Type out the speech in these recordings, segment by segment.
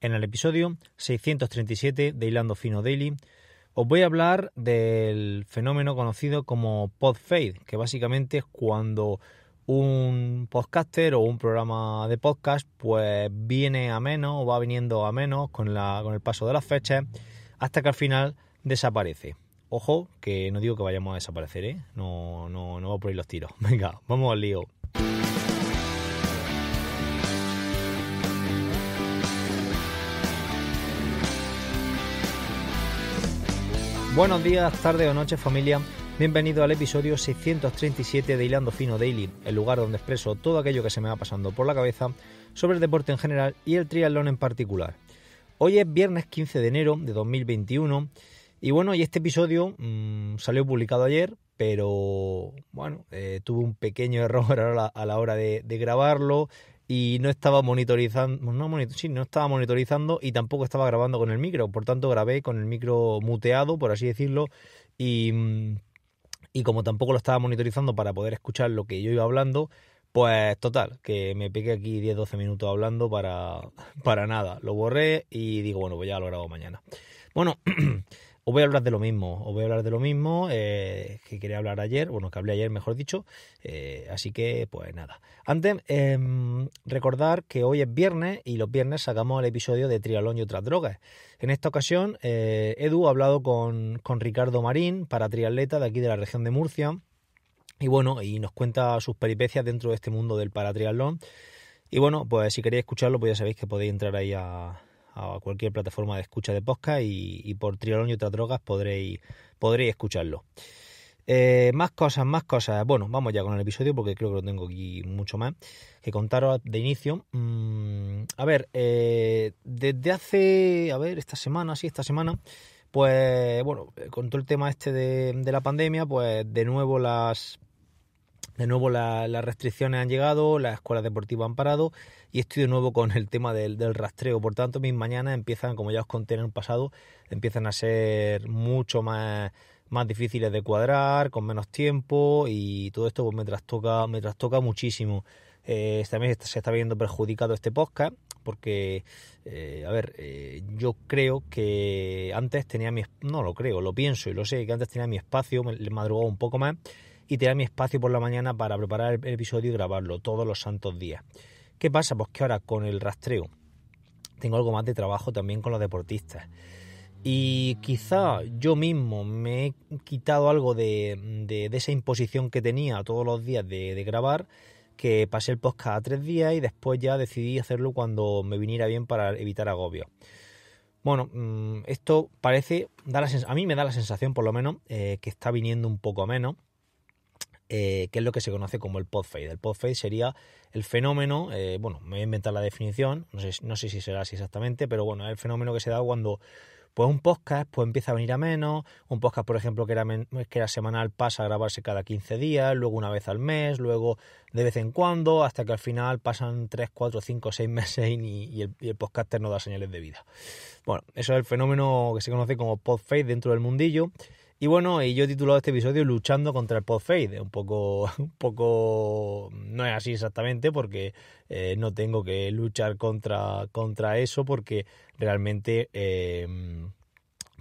En el episodio 637 de Hilando Fino Daily os voy a hablar del fenómeno conocido como podfade, que básicamente es cuando un podcaster o un programa de podcast pues viene a menos o va viniendo a menos con, la, con el paso de las fechas hasta que al final desaparece. Ojo, que no digo que vayamos a desaparecer, ¿eh? No, no, no va por ahí los tiros. Venga, vamos al lío. Buenos días, tardes o noches familia. Bienvenido al episodio 637 de Hilando Fino Daily, el lugar donde expreso todo aquello que se me va pasando por la cabeza sobre el deporte en general y el triatlón en particular. Hoy es viernes 15 de enero de 2021 y bueno, y este episodio mmm, salió publicado ayer, pero bueno, eh, tuve un pequeño error a la, hora de grabarlo y no estaba monitorizando, no, sí, no estaba monitorizando y tampoco estaba grabando con el micro, por tanto grabé con el micro muteado, por así decirlo, y, y como tampoco lo estaba monitorizando para poder escuchar lo que yo iba hablando, pues total, que me pegué aquí 10-12 minutos hablando para, para nada, lo borré y digo, bueno, pues ya lo grabo mañana. Bueno, os voy a hablar de lo mismo, os voy a hablar de lo mismo eh, que quería hablar ayer, bueno, que hablé ayer, mejor dicho, eh, así que pues nada. Antes, eh, recordar que hoy es viernes y los viernes sacamos el episodio de Trialón y otras drogas. En esta ocasión, eh, Edu ha hablado con, Ricardo Marín, para triatleta de aquí de la región de Murcia, y bueno, y nos cuenta sus peripecias dentro de este mundo del paratriatlón. Y bueno, pues si queréis escucharlo, pues ya sabéis que podéis entrar ahí a, a cualquier plataforma de escucha de podcast y, por Trialón y otras drogas podréis, podréis escucharlo. Eh, más cosas, más cosas. Bueno, vamos ya con el episodio porque creo que lo tengo aquí mucho más que contaros de inicio. Mm, a ver, eh, desde hace, a ver, esta semana, sí, esta semana, pues bueno, con todo el tema este de la pandemia, pues de nuevo las de nuevo la, las restricciones han llegado, las escuelas deportivas han parado y estoy de nuevo con el tema del, del, rastreo. Por tanto, mis mañanas empiezan, como ya os conté en el pasado, empiezan a ser mucho más, más difíciles de cuadrar, con menos tiempo y todo esto pues, me trastoca, me trastoca muchísimo. Eh, también se está viendo perjudicado este podcast porque, eh, a ver, eh, yo creo que antes tenía mi... No lo creo, lo pienso y lo sé, que antes tenía mi espacio, me, me un poco más y tener mi espacio por la mañana para preparar el episodio y grabarlo todos los santos días. ¿Qué pasa? Pues que ahora con el rastreo tengo algo más de trabajo también con los deportistas. Y quizá yo mismo me he quitado algo de, de, esa imposición que tenía todos los días de, grabar, que pasé el podcast a tres días y después ya decidí hacerlo cuando me viniera bien para evitar agobio. Bueno, mm, esto parece, da a mí me da la sensación por lo menos eh, que está viniendo un poco menos eh, que es lo que se conoce como el podfade. El podfade sería el fenómeno, eh, bueno, me voy a inventar la definición, no sé, no sé si será así exactamente, pero bueno, es el fenómeno que se da cuando pues un podcast pues empieza a venir a menos, un podcast por ejemplo que era, que era semanal pasa a grabarse cada 15 días, luego una vez al mes, luego de vez en cuando, hasta que al final pasan 3, 4, 5, 6 meses y, el, y podcaster no da señales de vida. Bueno, eso es el fenómeno que se conoce como podfade dentro del mundillo y bueno, y yo he titulado este episodio Luchando contra el podfade. Un poco, un poco, no es así exactamente porque eh, no tengo que luchar contra, contra eso porque realmente, eh,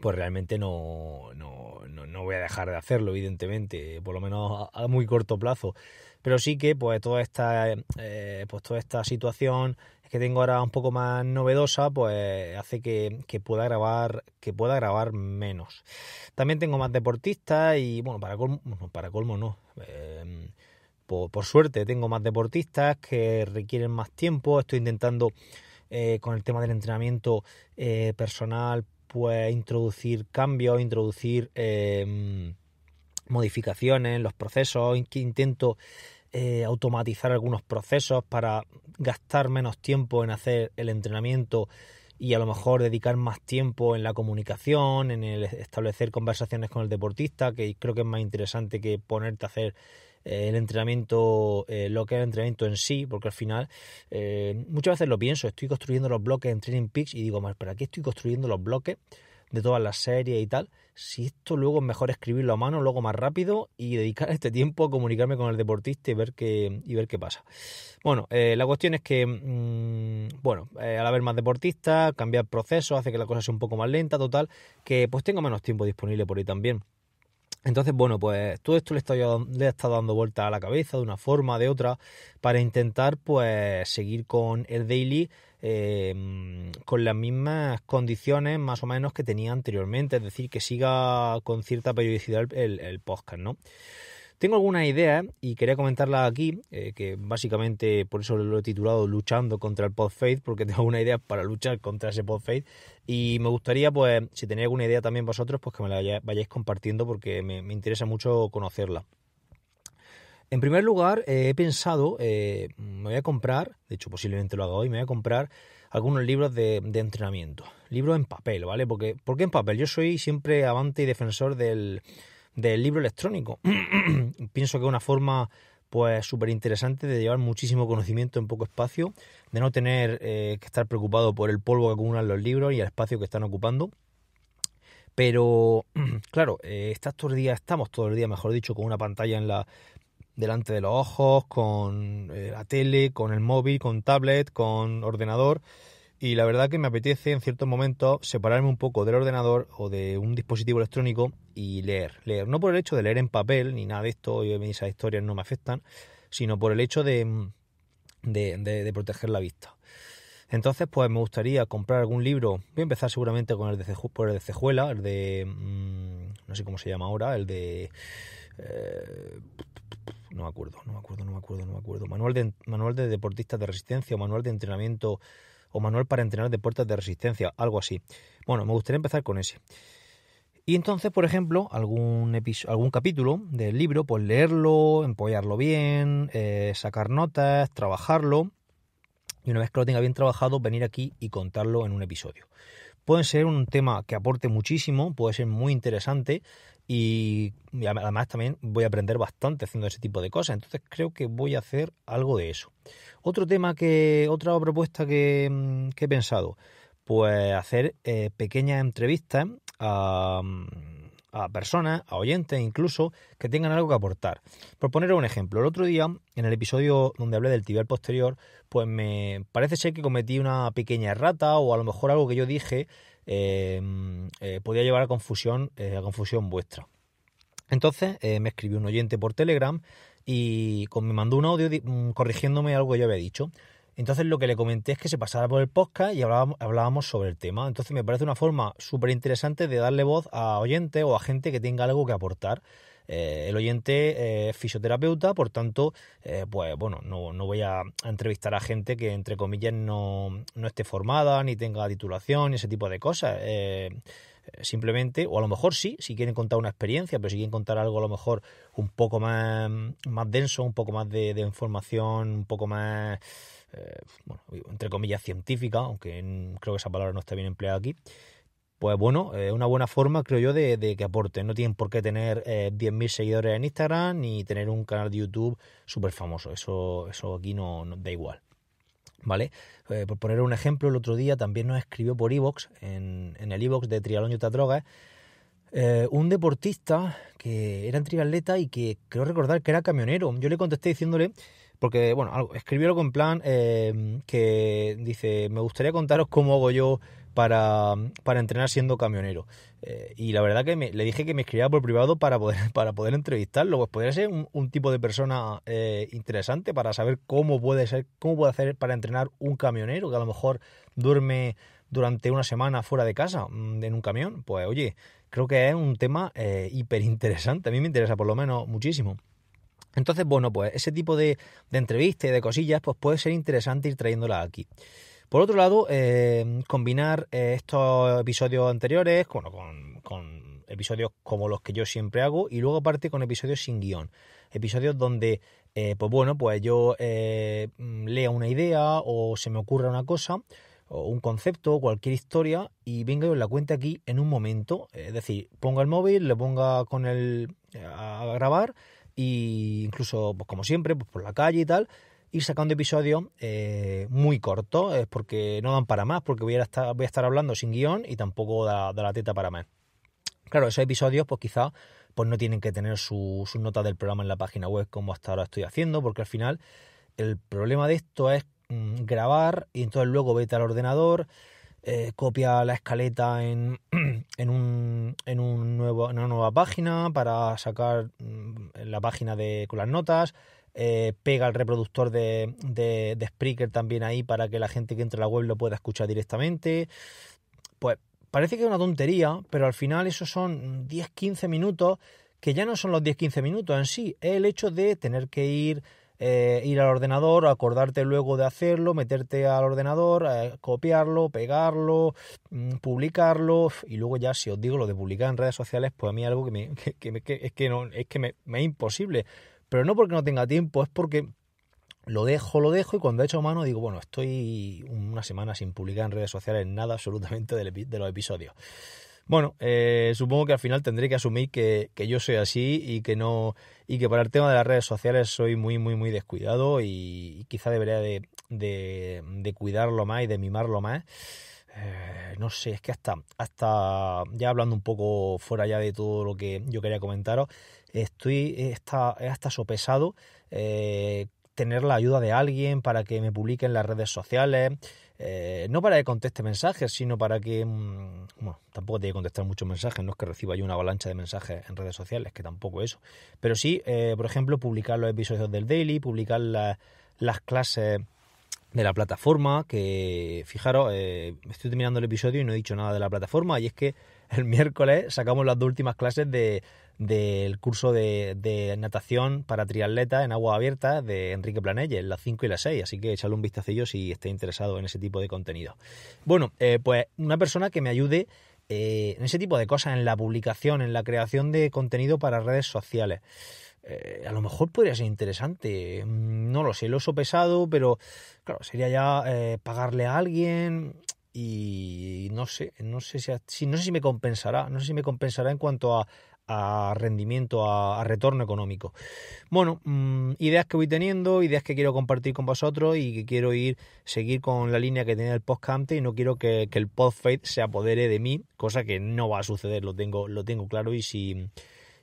pues realmente no, no, no, no, voy a dejar de hacerlo, evidentemente, por lo menos a, a muy corto plazo. Pero sí que, pues toda esta, eh, pues toda esta situación que tengo ahora un poco más novedosa, pues hace que, que, pueda grabar, que pueda grabar menos. También tengo más deportistas y bueno, para colmo, para colmo no. Eh, por, por, suerte tengo más deportistas que requieren más tiempo. Estoy intentando eh, con el tema del entrenamiento eh, personal, pues introducir cambios, introducir eh, modificaciones los procesos, que intento eh, automatizar algunos procesos para gastar menos tiempo en hacer el entrenamiento y a lo mejor dedicar más tiempo en la comunicación, en el establecer conversaciones con el deportista, que creo que es más interesante que ponerte a hacer eh, el entrenamiento, eh, lo que es el entrenamiento en sí, porque al final eh, muchas veces lo pienso, estoy construyendo los bloques en Training Peaks y digo, ¿para qué estoy construyendo los bloques? De todas las series y tal, si esto luego es mejor escribirlo a mano, luego más rápido y dedicar este tiempo a comunicarme con el deportista y ver qué, y ver qué pasa. Bueno, eh, la cuestión es que, mm, bueno, eh, al haber más deportistas, cambiar procesos hace que la cosa sea un poco más lenta, total, que pues tengo menos tiempo disponible por ahí también. Entonces, bueno, pues todo esto le, estoy, le he estado dando vuelta a la cabeza de una forma, de otra, para intentar pues seguir con el daily eh, con las mismas condiciones más o menos que tenía anteriormente, es decir, que siga con cierta periodicidad el, el podcast, ¿no? Tengo algunas ideas y quería comentarlas aquí, eh, que básicamente por eso lo he titulado Luchando contra el Podfaith, porque tengo una idea para luchar contra ese Podfaith. Y me gustaría, pues, si tenéis alguna idea también vosotros, pues que me la vayáis compartiendo porque me, interesa mucho conocerla. En primer lugar, eh, he pensado, eh, me voy a comprar, de hecho posiblemente lo haga hoy, me voy a comprar algunos libros de, de entrenamiento, libros en papel, ¿vale? Porque, ¿Por qué en papel? Yo soy siempre avante y defensor del del libro electrónico. Pienso que es una forma pues súper interesante de llevar muchísimo conocimiento en poco espacio, de no tener eh, que estar preocupado por el polvo que acumulan los libros y el espacio que están ocupando. Pero, claro, eh, estás todo el día, estamos todo el día, mejor dicho, con una pantalla en la delante de los ojos, con eh, la tele, con el móvil, con tablet, con ordenador y la verdad que me apetece en ciertos momentos separarme un poco del ordenador o de un dispositivo electrónico y leer. Leer, no por el hecho de leer en papel ni nada de esto, y esas historias no me afectan, sino por el hecho de, de, proteger la vista. Entonces, pues me gustaría comprar algún libro. Voy a empezar seguramente con el de, por el de Cejuela, el de. Mm, no sé cómo se llama ahora, el de. Eh, no me acuerdo, no me acuerdo, no me acuerdo, no me acuerdo. Manual de, manual de deportistas de resistencia o manual de entrenamiento o manual para entrenar deportes de resistencia, algo así. Bueno, me gustaría empezar con ese. Y entonces, por ejemplo, algún, algún capítulo del libro, pues leerlo, empollarlo bien, eh, sacar notas, trabajarlo. Y una vez que lo tenga bien trabajado, venir aquí y contarlo en un episodio. Puede ser un tema que aporte muchísimo, puede ser muy interesante y además también voy a aprender bastante haciendo ese tipo de cosas. Entonces creo que voy a hacer algo de eso. Otro tema que, otra propuesta que, mm, he pensado, pues hacer eh, pequeñas entrevistas a, mm, a, personas, a oyentes incluso, que tengan algo que aportar. Por poner un ejemplo, el otro día, en el episodio donde hablé del tibial posterior, pues me parece ser que cometí una pequeña errata o a lo mejor algo que yo dije eh, eh, podía llevar a confusión, a confusión vuestra. Entonces me escribió un oyente por Telegram y me mandó un audio mm, corrigiéndome algo que yo había dicho. Entonces lo que le comenté es que se pasara por el podcast y hablábamos, hablábamos sobre el tema. Entonces me parece una forma súper interesante de darle voz a oyentes o a gente que tenga algo que aportar. Eh, el oyente es fisioterapeuta, por tanto, eh, pues bueno, no, no, voy a entrevistar a gente que entre comillas no, no, esté formada, ni tenga titulación, ni ese tipo de cosas. Eh, simplemente, o a lo mejor sí, si quieren contar una experiencia, pero si quieren contar algo a lo mejor un poco más, más denso, un poco más de, información, un poco más, eh, bueno, entre comillas, científica, aunque creo que esa palabra no está bien empleada aquí, pues bueno, es una buena forma, creo yo, de, que aporten. No tienen por qué tener eh, 10.000 seguidores en Instagram ni tener un canal de YouTube súper famoso. Eso, eso aquí no, da igual. ¿vale? Eh, por poner un ejemplo, el otro día también nos escribió por Evox, en, en el Evox de otras drogas, eh, un deportista que era en triatleta y que creo recordar que era camionero. Yo le contesté diciéndole, porque, bueno, escribió algo plan eh, que dice, me gustaría contaros cómo hago yo para, para entrenar siendo camionero. Eh, y la verdad que le dije que me escribiera por privado para poder, para poder entrevistarlo. Pues podría ser un, tipo de persona eh, interesante para saber cómo puede ser, cómo puede hacer para entrenar un camionero que a lo mejor duerme durante una semana fuera de casa mm, en un camión. Pues oye, creo que es un tema eh, hiper interesante. A mí me interesa por lo menos muchísimo. Entonces, bueno, pues ese tipo de, de entrevistas y de cosillas, pues puede ser interesante ir trayéndolas aquí. Por otro lado, eh, combinar eh, estos episodios anteriores con, episodios como los que yo siempre hago y luego aparte con episodios sin guion. Episodios donde, eh, pues bueno, pues yo lea una idea o se me ocurra una cosa o un concepto o cualquier historia y venga y os la cuente aquí en un momento. Es decir, ponga el móvil, le ponga con el a grabar y incluso, pues como siempre, pues por la calle y tal ir sacando episodios eh, muy cortos, es porque no dan para más, porque voy a estar, voy a estar hablando sin guion y tampoco da, la teta para más. Claro, esos episodios, pues quizás pues no tienen que tener sus notas del programa en la página web como hasta ahora estoy haciendo, porque al final el problema de esto es mm, grabar y entonces luego vete al ordenador, eh, copia la escaleta en, en, un, en, un nuevo, en una nueva página para sacar mm, la página de, con las notas, eh, pega el reproductor de, de, de, Spreaker también ahí para que la gente que entre a la web lo pueda escuchar directamente. Pues parece que es una tontería, pero al final esos son 10-15 minutos que ya no son los 10-15 minutos en sí, es el hecho de tener que ir eh, ir al ordenador, acordarte luego de hacerlo, meterte al ordenador, eh, copiarlo, pegarlo, mm, publicarlo y luego ya si os digo lo de publicar en redes sociales, pues a mí algo que, me, es que no es que me, es imposible, pero no porque no tenga tiempo, es porque lo dejo, lo dejo y cuando he hecho mano digo, bueno, estoy una semana sin publicar en redes sociales nada absolutamente de los episodios. Bueno, eh, supongo que al final tendré que asumir que, yo soy así y que no y que para el tema de las redes sociales soy muy muy muy descuidado y, quizá debería de, de, cuidarlo más y de mimarlo más. Eh, no sé, es que hasta, hasta ya hablando un poco fuera ya de todo lo que yo quería comentaros, estoy está, hasta sopesado eh, tener la ayuda de alguien para que me publique en las redes sociales. Eh, no para que conteste mensajes, sino para que, mm, bueno, tampoco tiene que contestar muchos mensajes, no es que reciba yo una avalancha de mensajes en redes sociales, que tampoco eso, pero sí, eh, por ejemplo, publicar los episodios del daily, publicar las clases de la plataforma, que fijaros, eh, estoy terminando el episodio y no he dicho nada de la plataforma, y es que el miércoles sacamos las dos últimas clases de, del curso de, natación para triatletas en agua abierta de Enrique Planelle, las 5 y las 6, así que echadle un vistacillo si estáis interesado en ese tipo de contenido. Bueno, eh, pues una persona que me ayude eh, en ese tipo de cosas, en la publicación, en la creación de contenido para redes sociales. Eh, a lo mejor podría ser interesante, mm, no lo sé, lo he pesado, pero claro, sería ya pagarle a alguien, y no sé, no sé si, no sé si me compensará, no sé si me compensará en cuanto a, rendimiento, a, retorno económico. Bueno, mm, ideas que voy teniendo, ideas que quiero compartir con vosotros y que quiero ir, seguir con la línea que tenía el podcast y no quiero que, el podfade se apodere de mí, cosa que no va a suceder, lo tengo, lo tengo claro y si,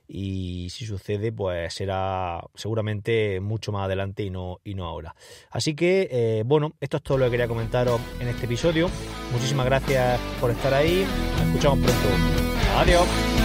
y si sucede pues será seguramente mucho más adelante y no, y no ahora. Así que eh, bueno, esto es todo lo que quería comentaros en este episodio. Muchísimas gracias por estar ahí, nos escuchamos pronto. Adiós.